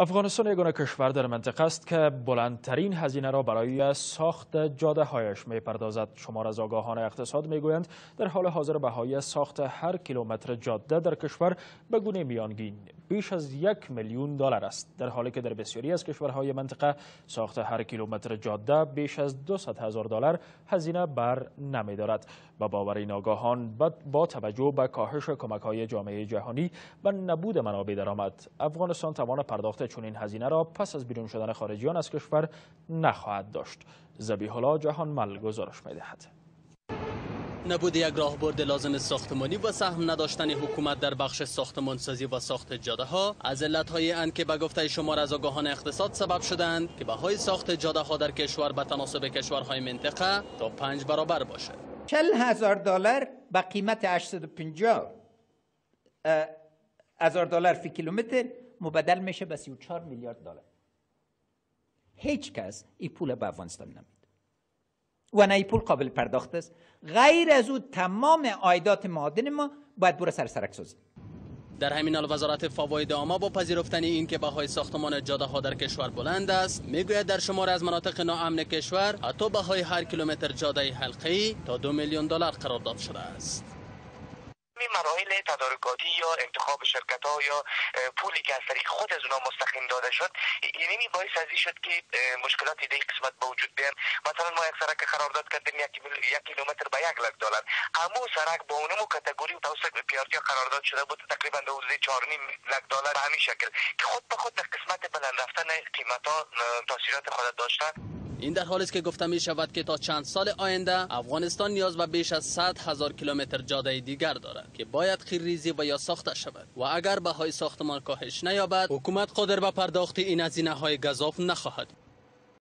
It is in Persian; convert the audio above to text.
افغانستان یگانه کشور در منطقه است که بلندترین هزینه را برای ساخت جاده هایش می پردازد. شمار از آگاهان اقتصاد می گویند در حال حاضر بهای ساخت هر کیلومتر جاده در کشور به گونه میانگین بیش از یک میلیون دلار است. در حالی که در بسیاری از کشورهای منطقه ساخت هر کیلومتر جاده بیش از 200 هزار دلار هزینه بر نمی دارد. با باور این آگاهان با توجه به کاهش کمک های جامعه جهانی و نبود منابع درآمد افغانستان توان پرداخت چنین هزینه را پس از بیرون شدن خارجیان از کشور نخواهد داشت. زبیح الله جهان مل گزارش می‌دهد. نبود یک راهبرد لازم ساختمانی و سهم نداشتن حکومت در بخش ساختمانسازی و ساخت جاده ها از علت های اند که به گفته شمار از آگاهان اقتصاد سبب شدند که بهای ساخت جاده ها در کشور به تناسب کشورهای منطقه تا پنج برابر باشد 40 هزار دلار به قیمت 850 هزار دلار فی کیلومتر مبدل میشه به 34 میلیارد دلار. هیچ کس این پول به افغانستان نمید و نه پول قابل پرداخت است. غیر از او تمام عایدات معادن ما باید بره سر سرک سازی. در همین حال وزارت فواید عامه با پذیرفتن این که بهای ساختمان جاده ها در کشور بلند است می‌گوید در شمار از مناطق ناامن کشور حتی بهای هر کیلومتر جاده حلقه‌ای تا دو میلیون دلار قرار داده شده است. مراحل تدارکاتی یا انتخاب شرکت ها یا پولی که از طریق خود از اونها مستقیم داده شد یعنی باعث از شد که مشکلاتی در قسمت به وجود بیان. مثلا ما یک سرک قرارداد کردیم یک کیلومتر به یک لک دلار امو سرک با اونمو کاتگوری و توسط به پیارتی قرارداد شده بود تقریبا به حدود 4 لک دلار به همین شکل. که خود به خود در قسمت بلند رفتن قیمت ها تاثیرات خود داشته این در حالی است که گفته می شود که تا چند سال آینده افغانستان نیاز به بیش از 100 هزار کیلومتر جاده دیگر دارد که باید خیرریزی و یا ساخته شود. و اگر بهای ساختمان کاهش نیابد حکومت قادر به پرداخت این هزینه های گذاف نخواهد.